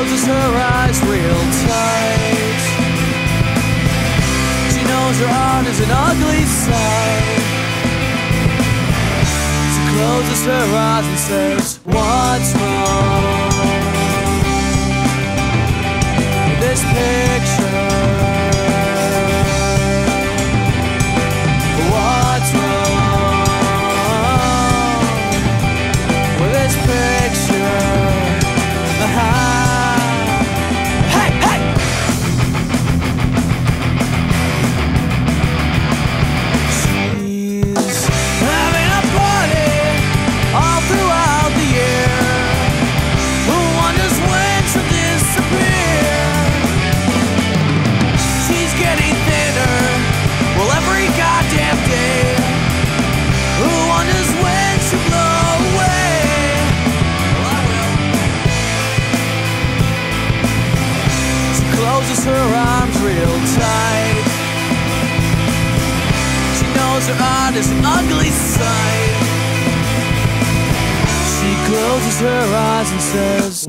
closes her eyes real tight. She knows her heart is an ugly sight. She closes her eyes and says, What's wrong Closes her arms real tight. She knows her art is an ugly sight. She closes her eyes and says?